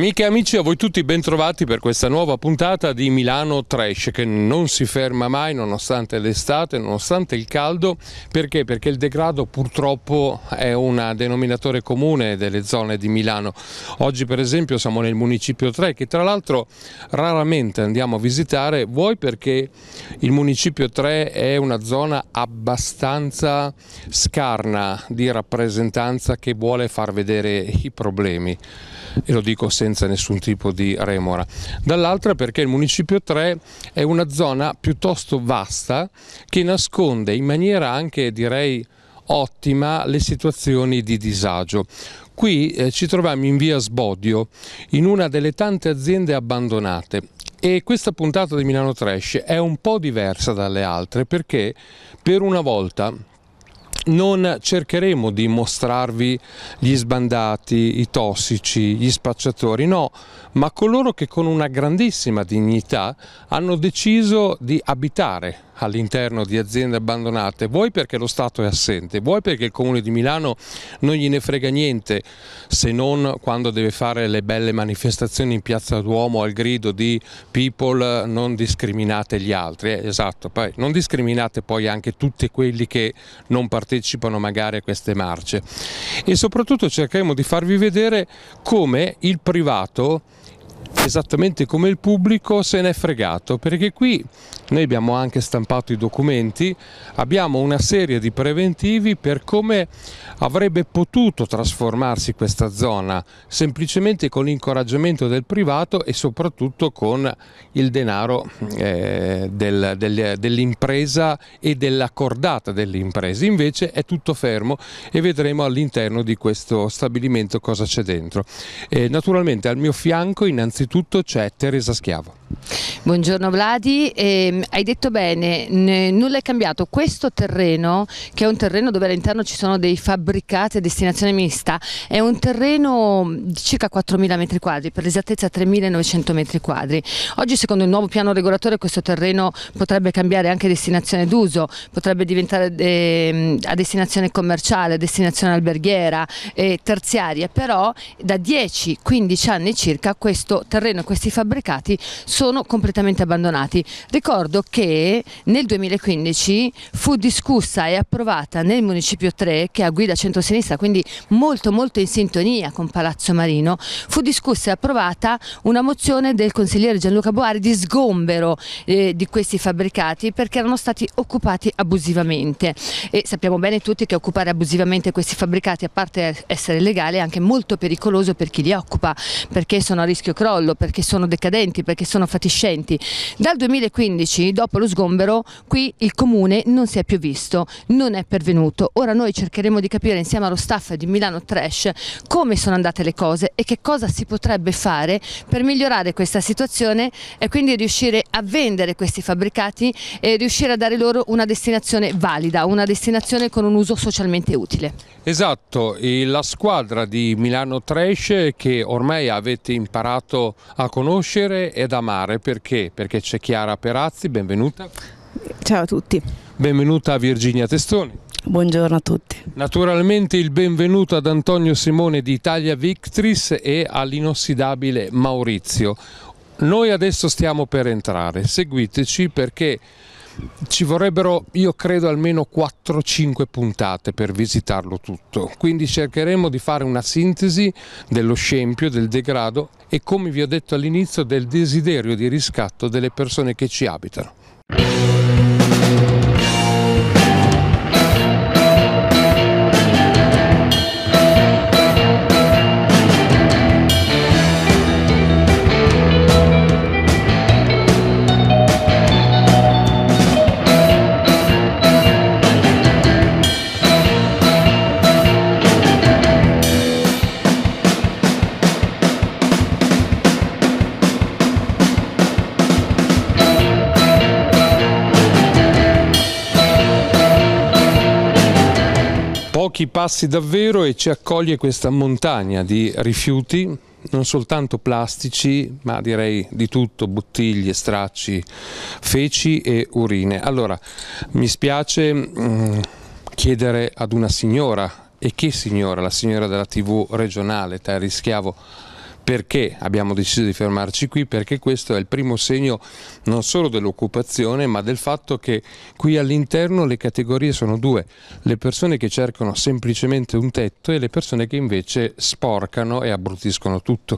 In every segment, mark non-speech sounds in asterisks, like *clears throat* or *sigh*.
Amiche e amici, a voi tutti bentrovati per questa nuova puntata di Milano Trash che non si ferma mai nonostante l'estate, nonostante il caldo. Perché? Perché il degrado purtroppo è un denominatore comune delle zone di Milano. Oggi per esempio siamo nel municipio 3 che tra l'altro raramente andiamo a visitare, vuoi perché il municipio 3 è una zona abbastanza scarna di rappresentanza che vuole far vedere i problemi e lo dico senza nessun tipo di remora. Dall'altra perché il municipio 3 è una zona piuttosto vasta che nasconde in maniera anche direi ottima le situazioni di disagio. Qui eh, ci troviamo in via Sbodio, in una delle tante aziende abbandonate e questa puntata di Milano Trash è un po' diversa dalle altre perché per una volta non cercheremo di mostrarvi gli sbandati, i tossici, gli spacciatori, no, ma coloro che con una grandissima dignità hanno deciso di abitare all'interno di aziende abbandonate, vuoi perché lo Stato è assente, vuoi perché il Comune di Milano non gliene frega niente se non quando deve fare le belle manifestazioni in Piazza Duomo al grido di people non discriminate gli altri, eh, esatto, poi non discriminate poi anche tutti quelli che non partecipano magari a queste marce. E soprattutto cercheremo di farvi vedere come il privato esattamente come il pubblico se n'è fregato perché qui noi abbiamo anche stampato i documenti, abbiamo una serie di preventivi per come avrebbe potuto trasformarsi questa zona, semplicemente con l'incoraggiamento del privato e soprattutto con il denaro eh, del, del, dell'impresa e dell'accordata dell'impresa. Invece è tutto fermo e vedremo all'interno di questo stabilimento cosa c'è dentro. Eh, naturalmente al mio fianco innanzitutto c'è Teresa Schiavo. Buongiorno Vladi, eh, hai detto bene, nulla è cambiato, questo terreno che è un terreno dove all'interno ci sono dei fabbricati a destinazione mista, è un terreno di circa 4.000 metri quadri, per l'esattezza 3.900 metri quadri. Oggi secondo il nuovo piano regolatore questo terreno potrebbe cambiare anche destinazione d'uso, potrebbe diventare eh, a destinazione commerciale, a destinazione alberghiera, eh, terziaria, però da 10-15 anni circa questo terreno e questi fabbricati sono sono completamente abbandonati. Ricordo che nel 2015 fu discussa e approvata nel Municipio 3, che ha guida centro-sinistra, quindi molto molto in sintonia con Palazzo Marino, fu discussa e approvata una mozione del consigliere Gianluca Boari di sgombero eh, di questi fabbricati perché erano stati occupati abusivamente e sappiamo bene tutti che occupare abusivamente questi fabbricati a parte essere legale è anche molto pericoloso per chi li occupa perché sono a rischio crollo, perché sono decadenti, perché sono fatiscenti. Dal 2015, dopo lo sgombero, qui il comune non si è più visto, non è pervenuto. Ora noi cercheremo di capire insieme allo staff di Milano Trash come sono andate le cose e che cosa si potrebbe fare per migliorare questa situazione e quindi riuscire a vendere questi fabbricati e riuscire a dare loro una destinazione valida, una destinazione con un uso socialmente utile. Esatto, la squadra di Milano Trash che ormai avete imparato a conoscere ed amare parlare perché? Perché c'è Chiara Perazzi, benvenuta. Ciao a tutti. Benvenuta a Virginia Testoni. Buongiorno a tutti. Naturalmente il benvenuto ad Antonio Simone di Italia Victris e all'inossidabile Maurizio. Noi adesso stiamo per entrare, seguiteci perché ci vorrebbero, io credo, almeno 4-5 puntate per visitarlo tutto, quindi cercheremo di fare una sintesi dello scempio, del degrado e come vi ho detto all'inizio del desiderio di riscatto delle persone che ci abitano. Pochi passi davvero e ci accoglie questa montagna di rifiuti, non soltanto plastici, ma direi di tutto, bottiglie, stracci, feci e urine. Allora, mi spiace mh, mm, chiedere ad una signora, e che signora? La signora della TV regionale, Terry Schiavo, Perché abbiamo deciso di fermarci qui? Perché questo è il primo segno non solo dell'occupazione ma del fatto che qui all'interno le categorie sono due, le persone che cercano semplicemente un tetto e le persone che invece sporcano e abbrutiscono tutto.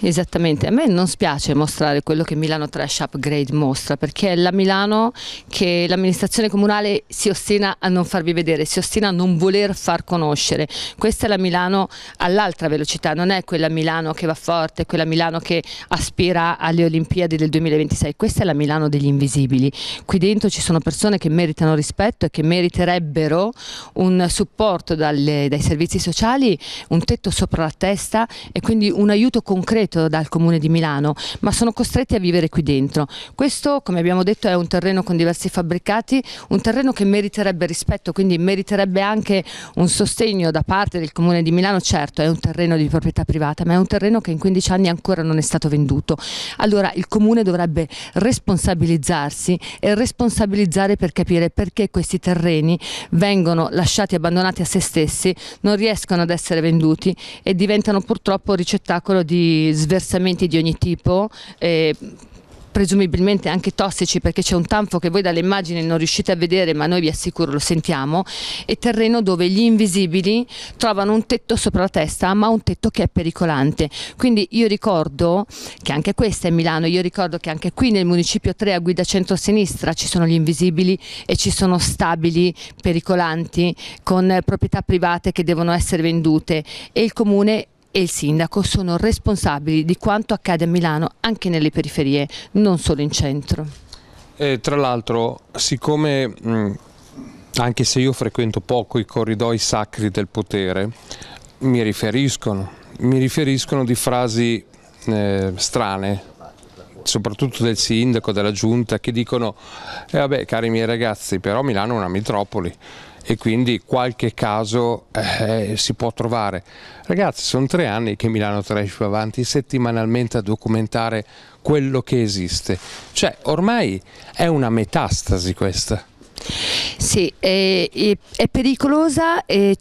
Esattamente, a me non spiace mostrare quello che Milano Trash Upgrade mostra perché è la Milano che l'amministrazione comunale si ostina a non farvi vedere, si ostina a non voler far conoscere. Questa è la Milano all'altra velocità, non è quella Milano che va forte, quella Milano che aspira alle Olimpiadi del 2026, questa è la Milano degli invisibili. Qui dentro ci sono persone che meritano rispetto e che meriterebbero un supporto dalle, dai servizi sociali, un tetto sopra la testa e quindi un aiuto concreto concreto dal Comune di Milano, ma sono costretti a vivere qui dentro. Questo, come abbiamo detto, è un terreno con diversi fabbricati, un terreno che meriterebbe rispetto, quindi meriterebbe anche un sostegno da parte del Comune di Milano. Certo, è un terreno di proprietà privata, ma è un terreno che in 15 anni ancora non è stato venduto. Allora il Comune dovrebbe responsabilizzarsi e responsabilizzare per capire perché questi terreni vengono lasciati abbandonati a se stessi, non riescono ad essere venduti e diventano purtroppo ricettacolo di sversamenti di ogni tipo. Eh, presumibilmente anche tossici perché c'è un tanfo che voi dalle immagini non riuscite a vedere ma noi vi assicuro lo sentiamo e terreno dove gli invisibili trovano un tetto sopra la testa ma un tetto che è pericolante quindi io ricordo che anche questa è Milano io ricordo che anche qui nel municipio 3 a guida centro-sinistra ci sono gli invisibili e ci sono stabili pericolanti con proprietà private che devono essere vendute e il comune e il sindaco sono responsabili di quanto accade a Milano anche nelle periferie, non solo in centro. E tra l'altro, siccome mh, anche se io frequento poco i corridoi sacri del potere, mi riferiscono, mi riferiscono di frasi eh, strane, soprattutto del sindaco, della giunta, che dicono, eh vabbè cari miei ragazzi, però Milano è una metropoli e quindi qualche caso eh, si può trovare. Ragazzi, sono tre anni che Milano Trash va avanti settimanalmente a documentare quello che esiste. Cioè, ormai è una metastasi questa. Sì, è, è pericolosa e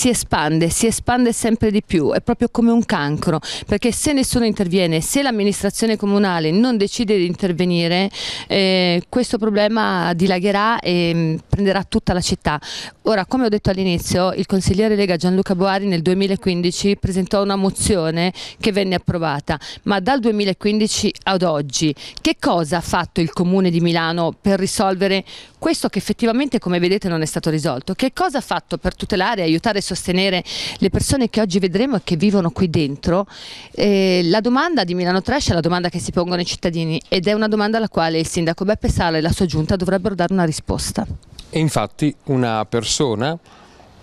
si espande, si espande sempre di più, è proprio come un cancro, perché se nessuno interviene, se l'amministrazione comunale non decide di intervenire, eh, questo problema dilagherà e mm, prenderà tutta la città. Ora, come ho detto all'inizio, il consigliere Lega Gianluca Boari nel 2015 presentò una mozione che venne approvata, ma dal 2015 ad oggi che cosa ha fatto il Comune di Milano per risolvere questo che effettivamente come vedete non è stato risolto? Che cosa ha fatto per tutelare e aiutare sostenere le persone che oggi vedremo e che vivono qui dentro, eh, la domanda di Milano Trash è la domanda che si pongono i cittadini ed è una domanda alla quale il sindaco Beppe Sala e la sua giunta dovrebbero dare una risposta. E infatti una persona,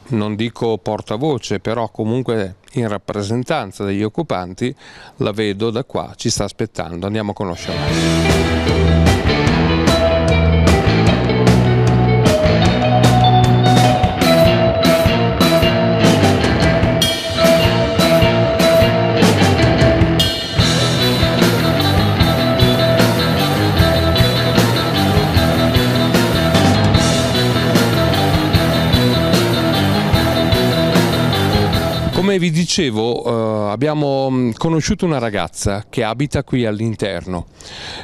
non dico portavoce, però comunque in rappresentanza degli occupanti, la vedo da qua, ci sta aspettando, andiamo a conoscerla. Vi dicevo eh, abbiamo mm, conosciuto una ragazza che abita qui all'interno.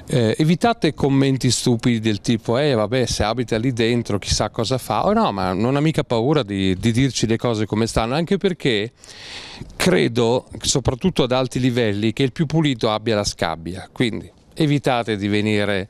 Eh, evitate commenti stupidi del tipo eh vabbè se abita lì dentro chissà cosa fa. Oh no ma non ha mica paura di, di dirci le cose come stanno anche perché credo soprattutto ad alti livelli che il più pulito abbia la scabbia. Quindi evitate di venire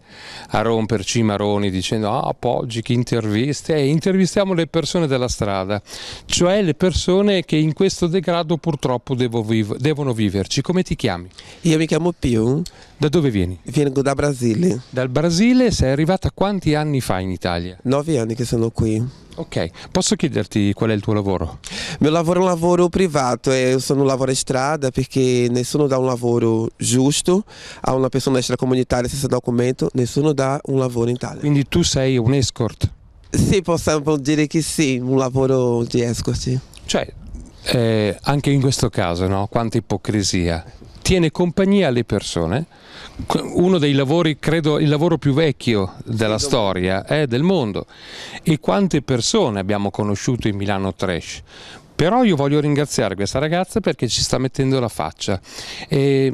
a romperci i maroni dicendo ah Poggi chi intervista eh, intervistiamo le persone della strada cioè le persone che in questo degrado purtroppo viv devono viverci. Come ti chiami? io mi chiamo Piu da dove vieni? vengo da Brasile dal Brasile sei arrivata quanti anni fa in Italia? nove anni che sono qui Ok, posso chiederti qual è il tuo lavoro? Meu lavoro è un lavoro privato, eu sou no lavoro estrada perché nessuno dà un lavoro giusto a una persona extracomunitaria senza documento, nessuno dà un lavoro in Italia. Quindi tu sei un escort? Sì, possiamo dire che sì, un lavoro di escort. Cioè, eh, anche in questo caso, no? Quanta ipocrisia. Tiene compagnia alle persone, uno dei lavori, credo il lavoro più vecchio della storia, eh, del mondo. E quante persone abbiamo conosciuto in Milano Trash? Però io voglio ringraziare questa ragazza perché ci sta mettendo la faccia. E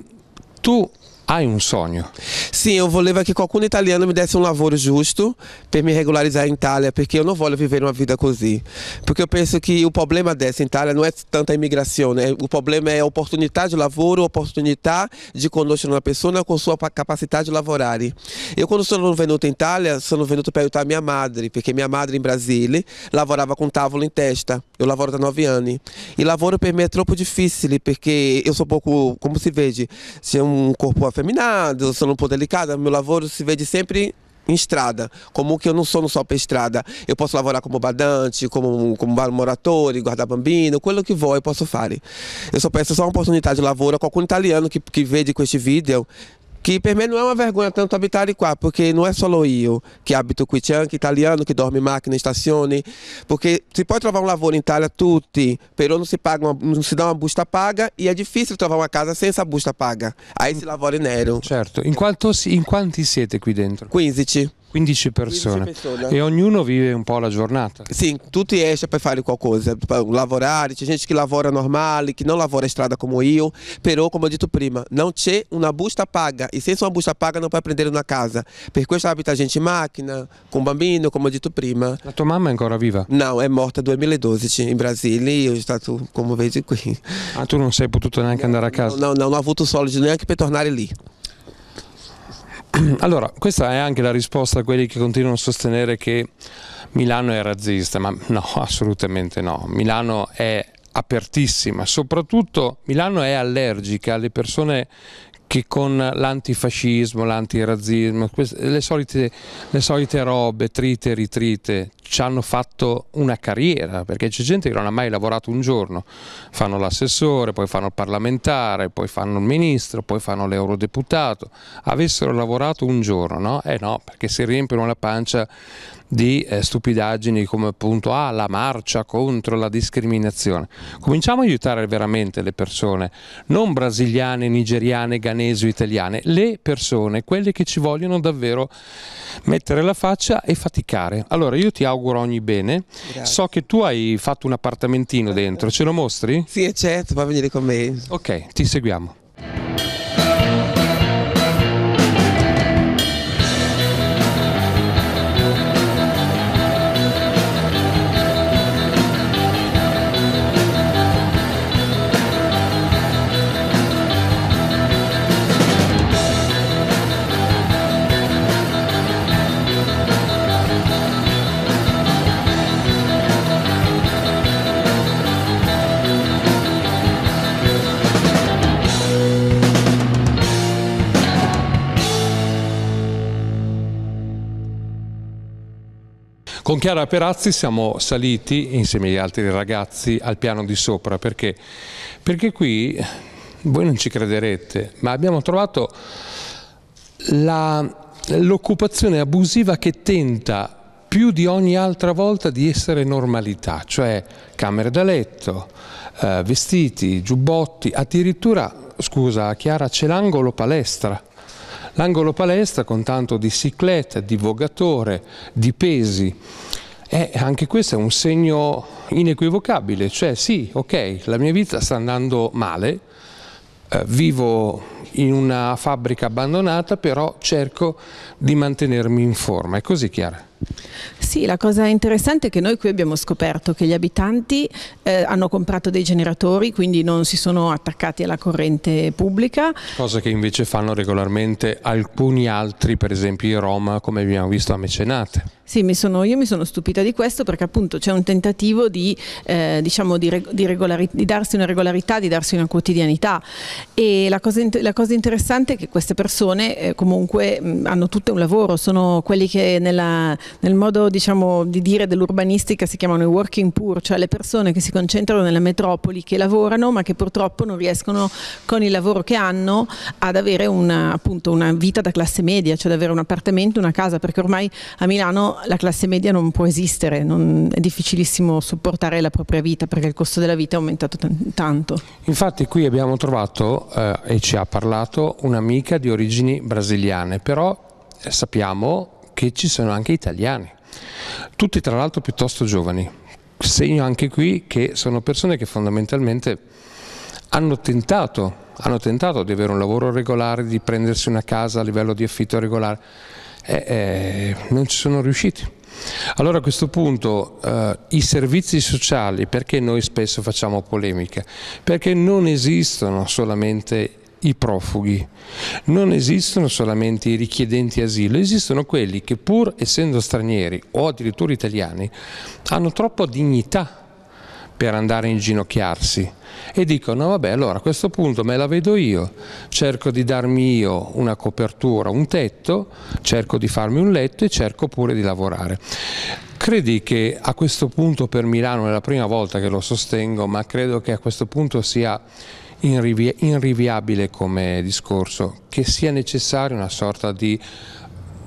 tu hai un sogno. Sim, eu volevo que qualquer italiano me desse um lavoro justo para me regularizar em Itália, porque eu não vou viver uma vida assim. Porque eu penso que o problema dessa Itália não é tanto a imigração, né? O problema é a oportunidade de lavoro, a oportunidade de conosco uma pessoa com sua capacidade de lavorare. Eu quando sono venuto in Itália, sono venuto per aiutare minha madre, perché mia madre in Brasile lavorava com tavolo em testa. Eu lavoro da nove anos. E lavoro per me é troppo difficile, porque eu sou pouco, como se vede, tinha um corpo afeminado, sou um pouco delicada, meu lavoro se vede sempre em estrada. Como que eu não sou no só para estrada, eu posso lavorar como badante, como, como guardar bambino, quello que vou eu posso fare. Eu só peço só uma oportunidade de lavoura qualquer italiano que, que vede com este vídeo que per me não é uma vergonha tanto habitar qua, porque não é só eu que habito qui, c'è anche italiano que dorme em máquina, em stazioni, porque se pode trovar um lavoro em Itália, tutti, però não se paga, uma, não se dá uma busta paga e é difícil trovar uma casa sem essa busta paga. Aí se lavora in nero. Certo, in, quanto, in quanti siete qui dentro? 15. 15 persone. 15 persone. E ognuno vive un po' la giornata. Sim, tutti esce per fare qualcosa, per lavorare, c'è gente che lavora normale, che non lavora a strada come io, però come ho detto prima, non c'è una busta paga e senza una busta paga non puoi prendere una casa. Per questo abita gente in macchina, con bambino, come ho detto prima. La tua mamma è ancora viva? No, è morta nel 2012 in Brasile, io sono stato come vedi qui. Ah, tu non sei potuto neanche andare a casa? No, no, non ho avuto soldi neanche per tornare lì. *clears throat* Allora, questa è anche la risposta a quelli che continuano a sostenere che Milano è razzista, ma no, *laughs* assolutamente no. Milano è apertissima, soprattutto Milano è allergica alle persone che con l'antifascismo, l'antirazzismo, le solite, le solite robe, trite ritrite, ci hanno fatto una carriera, perché c'è gente che non ha mai lavorato un giorno, fanno l'assessore, poi fanno il parlamentare, poi fanno il ministro, poi fanno l'eurodeputato, avessero lavorato un giorno, no? Eh no, perché si riempiono la pancia di eh, stupidaggini come appunto ah, la marcia contro la discriminazione. Cominciamo a aiutare veramente le persone, non brasiliane, nigeriane, ghanesi o italiane, le persone, quelle che ci vogliono davvero mettere la faccia e faticare. Allora io ti auguro ogni bene, Grazie. so che tu hai fatto un appartamentino dentro, ce lo mostri? Sì, certo, va a venire con me. Ok, ti seguiamo. Con Chiara Perazzi siamo saliti insieme agli altri ragazzi al piano di sopra perché, perché qui voi non ci crederete, ma abbiamo trovato l'occupazione abusiva che tenta più di ogni altra volta di essere normalità, cioè camere da letto, eh, vestiti, giubbotti, addirittura, scusa Chiara, c'è l'angolo palestra. L'angolo palestra con tanto di cicletta, di vogatore, di pesi. E anche questo è un segno inequivocabile, cioè sì, ok, la mia vita sta andando male, eh, vivo in una fabbrica abbandonata, però cerco di mantenermi in forma. È così Chiara? Sì, la cosa interessante è che noi qui abbiamo scoperto che gli abitanti eh, hanno comprato dei generatori, quindi non si sono attaccati alla corrente pubblica. Cosa che invece fanno regolarmente alcuni altri, per esempio in Roma, come abbiamo visto a Mecenate. Sì, mi sono, io mi sono stupita di questo perché appunto c'è un tentativo di, eh, diciamo di, di, di, darsi una regolarità, di darsi una quotidianità e la cosa, la cosa interessante è che queste persone eh, comunque mh, hanno tutto un lavoro, sono quelli che nella, nel modo diciamo, di dire dell'urbanistica si chiamano i working poor, cioè le persone che si concentrano nelle metropoli, che lavorano ma che purtroppo non riescono con il lavoro che hanno ad avere una, appunto, una vita da classe media, cioè ad avere un appartamento, una casa, perché ormai a Milano la classe media non può esistere, non, è difficilissimo supportare la propria vita perché il costo della vita è aumentato tanto. Infatti qui abbiamo trovato eh, e ci ha parlato un'amica di origini brasiliane, però eh, sappiamo che ci sono anche italiani, tutti tra l'altro piuttosto giovani. segno anche qui che sono persone che fondamentalmente hanno tentato, hanno tentato di avere un lavoro regolare, di prendersi una casa a livello di affitto regolare e eh, non ci sono riusciti. Allora a questo punto eh, i servizi sociali, perché noi spesso facciamo polemica? Perché non esistono solamente i profughi, non esistono solamente i richiedenti asilo, esistono quelli che pur essendo stranieri o addirittura italiani hanno troppa dignità per andare a inginocchiarsi e dicono vabbè allora a questo punto me la vedo io, cerco di darmi io una copertura, un tetto, cerco di farmi un letto e cerco pure di lavorare. Credi che a questo punto per Milano è la prima volta che lo sostengo, ma credo che a questo punto sia irrivi irriviabile come discorso, che sia necessaria una sorta di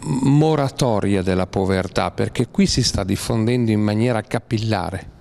moratoria della povertà, perché qui si sta diffondendo in maniera capillare.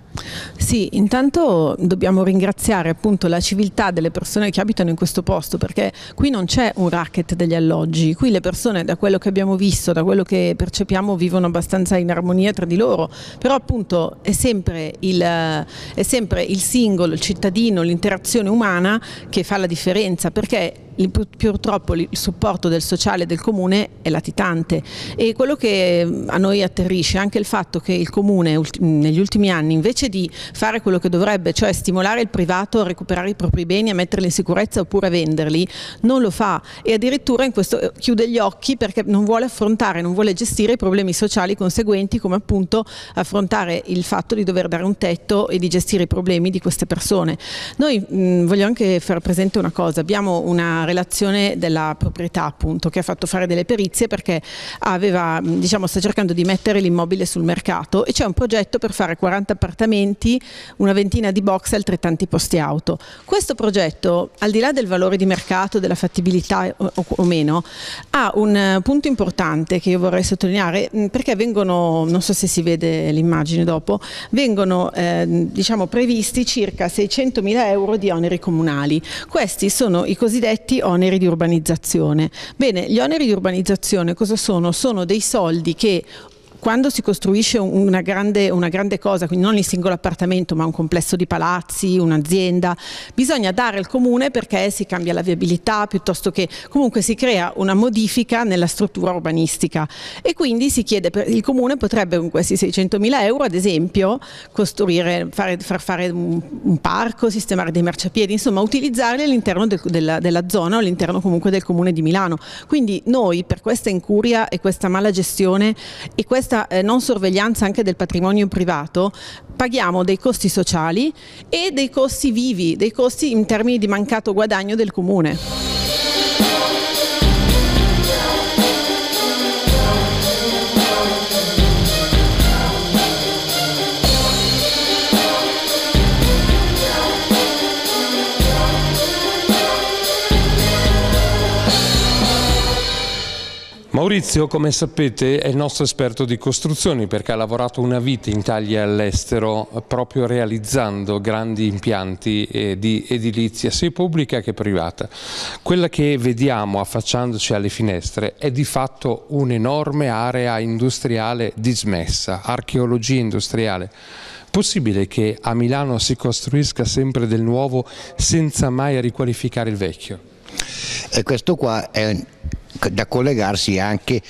Sì, intanto dobbiamo ringraziare appunto la civiltà delle persone che abitano in questo posto perché qui non c'è un racket degli alloggi, qui le persone da quello che abbiamo visto, da quello che percepiamo vivono abbastanza in armonia tra di loro, però appunto è sempre il, è sempre il singolo, il cittadino, l'interazione umana che fa la differenza perché purtroppo il supporto del sociale del comune è latitante. E quello che a noi atterrisce è anche il fatto che il comune negli ultimi anni invece di fare quello che dovrebbe, cioè stimolare il privato a recuperare i propri beni, a metterli in sicurezza oppure a venderli, non lo fa. E addirittura in questo eh, chiude gli occhi perché non vuole affrontare, non vuole gestire i problemi sociali conseguenti come appunto affrontare il fatto di dover dare un tetto e di gestire i problemi di queste persone. Noi mh, voglio anche far presente una cosa, abbiamo una relazione della proprietà appunto che ha fatto fare delle perizie perché aveva, diciamo, sta cercando di mettere l'immobile sul mercato e c'è un progetto per fare 40 appartamenti, una ventina di box e altrettanti posti auto. Questo progetto, al di là del valore di mercato, della fattibilità o, o meno, ha un punto importante che io vorrei sottolineare perché vengono, non so se si vede l'immagine dopo, vengono eh, diciamo, previsti circa 600 mila euro di oneri comunali. Questi sono i cosiddetti cosiddetti oneri di urbanizzazione. Bene, gli oneri di urbanizzazione cosa sono? Sono dei soldi che quando si costruisce una grande, una grande, cosa, quindi non il singolo appartamento ma un complesso di palazzi, un'azienda, bisogna dare al comune perché si cambia la viabilità piuttosto che comunque si crea una modifica nella struttura urbanistica e quindi si chiede, il comune potrebbe con questi 600 mila euro ad esempio costruire, fare, far fare un, un, parco, sistemare dei marciapiedi, insomma utilizzarli all'interno del, della, della zona o all'interno comunque del comune di Milano. Quindi noi per questa incuria e questa mala gestione e questa questa eh, non sorveglianza anche del patrimonio privato paghiamo dei costi sociali e dei costi vivi, dei costi in termini di mancato guadagno del comune. Maurizio, come sapete, è il nostro esperto di costruzioni perché ha lavorato una vita in Italia all'estero proprio realizzando grandi impianti eh, di edilizia sia pubblica che privata. Quella che vediamo affacciandoci alle finestre è di fatto un'enorme area industriale dismessa, archeologia industriale. Possibile che a Milano si costruisca sempre del nuovo senza mai riqualificare il vecchio? E questo qua è da collegarsi anche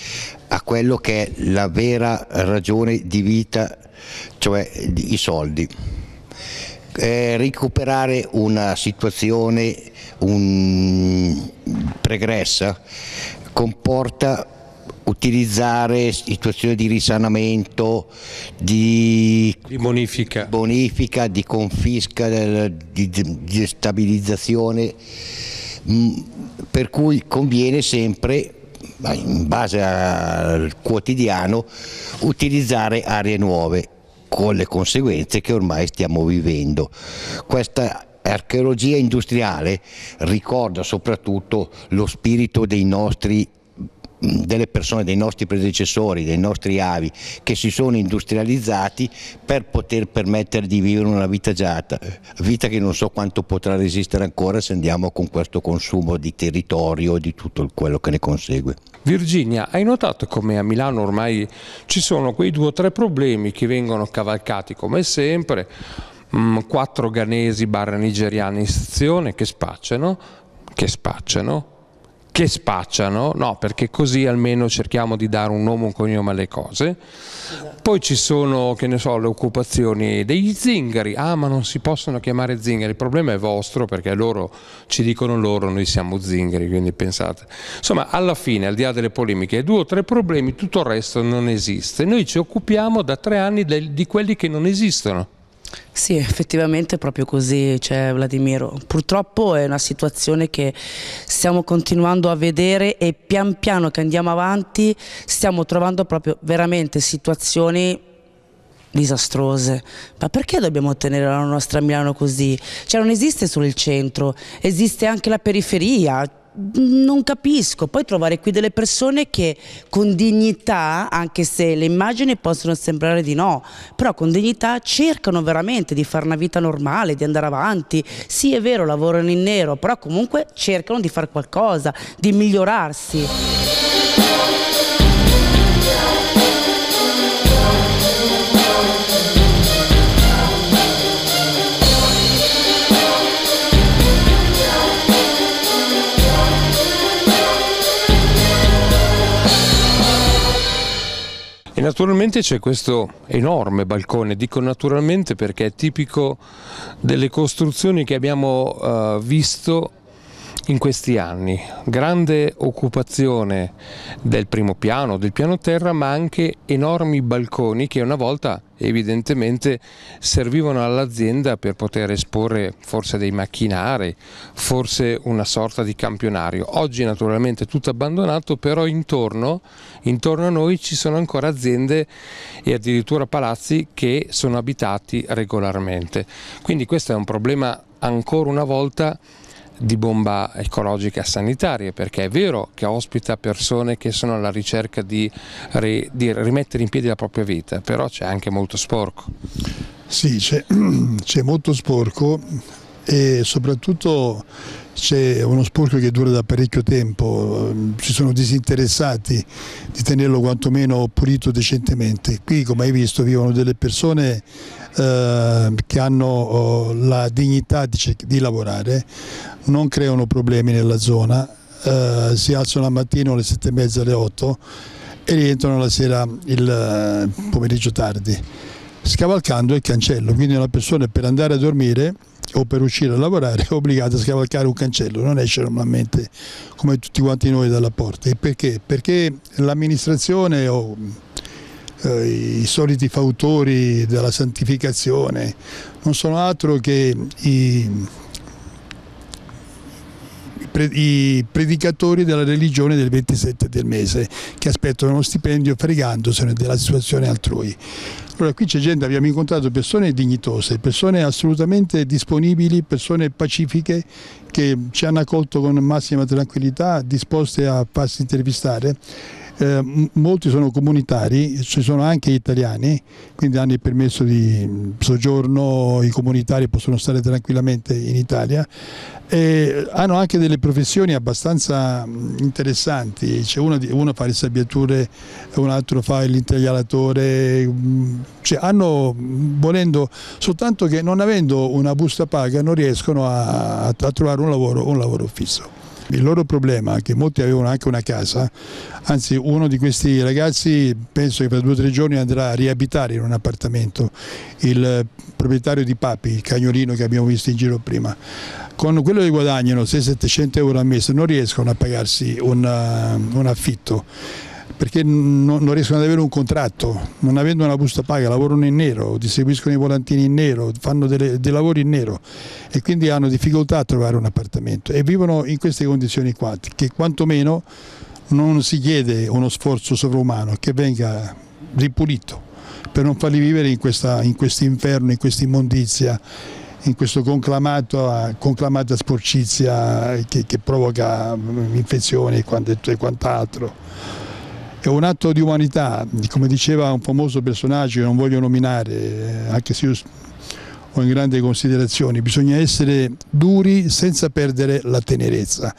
a quello che è la vera ragione di vita, cioè i soldi. Eh, recuperare una situazione un, pregressa comporta utilizzare situazioni di risanamento, di, di bonifica. bonifica. di confisca, di, di stabilizzazione mm, per cui conviene sempre in base al quotidiano utilizzare aree nuove con le conseguenze che ormai stiamo vivendo. Questa archeologia industriale ricorda soprattutto lo spirito dei nostri delle persone, dei nostri predecessori, dei nostri avi che si sono industrializzati per poter permettere di vivere una vita agiata, vita che non so quanto potrà resistere ancora se andiamo con questo consumo di territorio e di tutto quello che ne consegue. Virginia, hai notato come a Milano ormai ci sono quei due o tre problemi che vengono cavalcati come sempre, mm, quattro ghanesi barra nigeriani in stazione che spacciano, che spacciano, che spacciano, no, perché così almeno cerchiamo di dare un nome un cognome alle cose. Poi ci sono, che ne so, le occupazioni degli zingari. Ah, ma non si possono chiamare zingari. Il problema è vostro perché loro ci dicono loro, noi siamo zingari, quindi pensate. Insomma, alla fine, al di là delle polemiche, due o tre problemi, tutto il resto non esiste. Noi ci occupiamo da tre anni di quelli che non esistono. Sì, effettivamente è proprio così, cioè, Vladimiro. Purtroppo è una situazione che stiamo continuando a vedere e pian piano che andiamo avanti stiamo trovando proprio veramente situazioni disastrose. Ma perché dobbiamo tenere la nostra Milano così? Cioè non esiste solo il centro, esiste anche la periferia non capisco, poi trovare qui delle persone che con dignità, anche se le immagini possono sembrare di no, però con dignità cercano veramente di fare una vita normale, di andare avanti, sì è vero lavorano in nero, però comunque cercano di fare qualcosa, di migliorarsi. Naturalmente c'è questo enorme balcone, dico naturalmente perché è tipico delle costruzioni che abbiamo uh, visto in questi anni. Grande occupazione del primo piano, del piano terra, ma anche enormi balconi che una volta evidentemente servivano all'azienda per poter esporre forse dei macchinari, forse una sorta di campionario. Oggi naturalmente tutto abbandonato, però intorno, intorno a noi ci sono ancora aziende e addirittura palazzi che sono abitati regolarmente. Quindi questo è un problema ancora una volta di bomba ecologica sanitaria, perché è vero che ospita persone che sono alla ricerca di, di rimettere in piedi la propria vita, però c'è anche molto sporco. Sì, *clears throat* c'è, molto sporco e soprattutto c'è uno sporco che dura da parecchio tempo, ci sono disinteressati di tenerlo quantomeno pulito decentemente. Qui come hai visto vivono delle persone eh, che hanno oh, la dignità di, di, lavorare, non creano problemi nella zona, eh, si alzano la mattina alle sette e mezza alle otto e rientrano la sera il eh, pomeriggio tardi, scavalcando il cancello, quindi una persona per andare a dormire o per uscire a lavorare è obbligata a scavalcare un cancello, non esce normalmente come tutti quanti noi dalla porta. E perché? Perché l'amministrazione o eh, i soliti fautori della santificazione non sono altro che i, i predicatori della religione del 27 del mese che aspettano uno stipendio fregandosene della situazione altrui. Allora qui c'è gente, abbiamo incontrato persone dignitose, persone assolutamente disponibili, persone pacifiche che ci hanno accolto con massima tranquillità, disposte a farsi intervistare eh, molti sono comunitari, ci sono anche italiani, quindi hanno il permesso di soggiorno, i comunitari possono stare tranquillamente in Italia e hanno anche delle professioni abbastanza interessanti, cioè uno, uno, fa le sabbiature, un altro fa l'intagliatore, cioè hanno volendo soltanto che non avendo una busta paga non riescono a, a trovare un lavoro, un lavoro fisso. Il loro problema è che molti avevano anche una casa, anzi uno di questi ragazzi penso che per due o tre giorni andrà a riabitare in un appartamento, il proprietario di Papi, il cagnolino che abbiamo visto in giro prima. Con quello che guadagnano 600-700 euro al mese non riescono a pagarsi un, un affitto perché non, non, riescono ad avere un contratto, non avendo una busta paga, lavorano in nero, distribuiscono i volantini in nero, fanno delle, dei lavori in nero e quindi hanno difficoltà a trovare un appartamento e vivono in queste condizioni qua, che quantomeno non si chiede uno sforzo sovrumano che venga ripulito per non farli vivere in, questo inferno, in questa immondizia in questo conclamata sporcizia che, che provoca infezioni e quant'altro. È un atto di umanità, come diceva un famoso personaggio che non voglio nominare, anche se io ho in grande considerazione, bisogna essere duri senza perdere la tenerezza.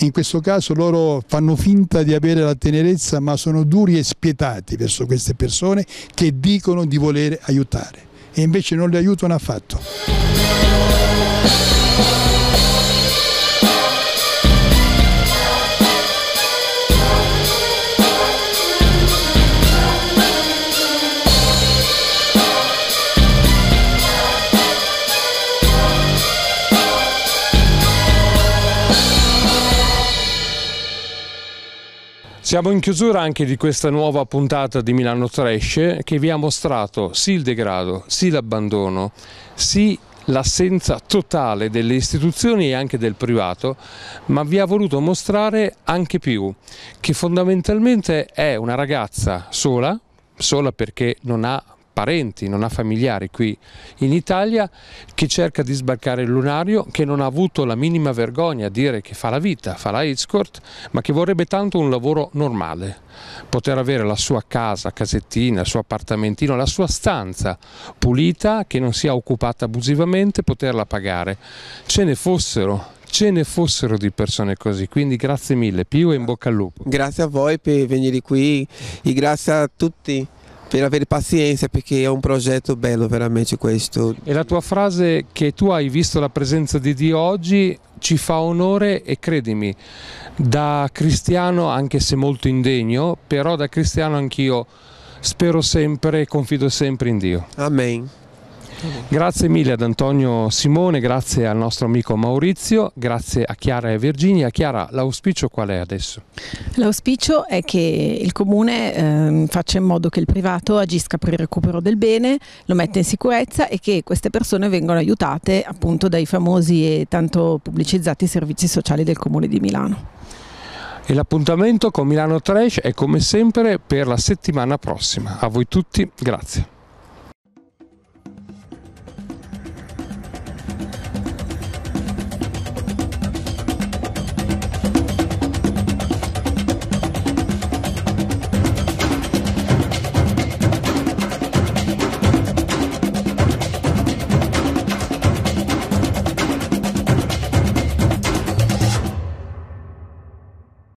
In questo caso loro fanno finta di avere la tenerezza ma sono duri e spietati verso queste persone che dicono di volere aiutare e invece non le aiutano affatto. Siamo in chiusura anche di questa nuova puntata di Milano Trash che vi ha mostrato sì il degrado, sì l'abbandono, sì l'assenza totale delle istituzioni e anche del privato, ma vi ha voluto mostrare anche più, che fondamentalmente è una ragazza sola, sola perché non ha parenti, non ha familiari qui in Italia, che cerca di sbarcare il lunario, che non ha avuto la minima vergogna a dire che fa la vita, fa la escort, ma che vorrebbe tanto un lavoro normale, poter avere la sua casa, casettina, il suo appartamentino, la sua stanza pulita, che non sia occupata abusivamente, poterla pagare. Ce ne fossero, ce ne fossero di persone così, quindi grazie mille. Pio e in bocca al lupo. Grazie a voi per venire qui. E grazie a tutti per avere pazienza perché è un progetto bello veramente questo. E la tua frase che tu hai visto la presenza di Dio oggi ci fa onore e credimi, da cristiano anche se molto indegno, però da cristiano anch'io spero sempre e confido sempre in Dio. Amen. Grazie mille ad Antonio Simone, grazie al nostro amico Maurizio, grazie a Chiara e Virginia. Chiara, l'auspicio qual è adesso? L'auspicio è che il Comune eh, faccia in modo che il privato agisca per il recupero del bene, lo metta in sicurezza e che queste persone vengano aiutate appunto dai famosi e tanto pubblicizzati servizi sociali del Comune di Milano. E l'appuntamento con Milano Trash è come sempre per la settimana prossima. A voi tutti, grazie.